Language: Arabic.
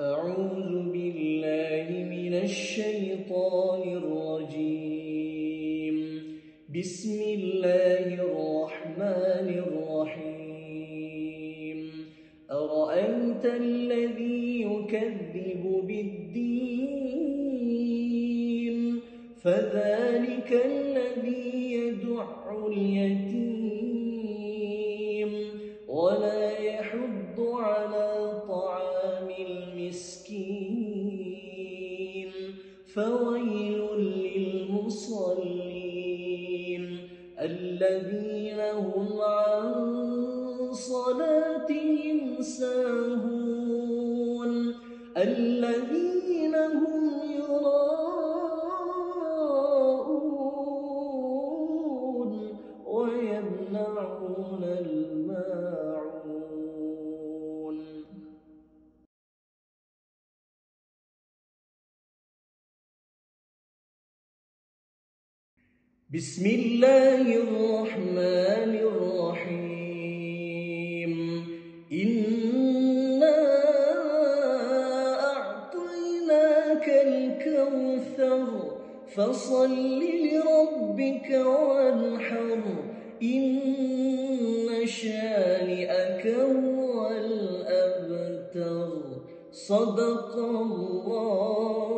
أعوذ بالله من الشيطان الرجيم. بسم الله الرحمن الرحيم. أرأيت الذي يكذب بالدين؟ فذلك الذي يدع اليتيم فويل للمصلين الذين هم عن صلاتهم ساهون الذين بسم الله الرحمن الرحيم إنا أعطيناك الكوثر فصل لربك وانحر إن شانئك هو الأبتر صدق الله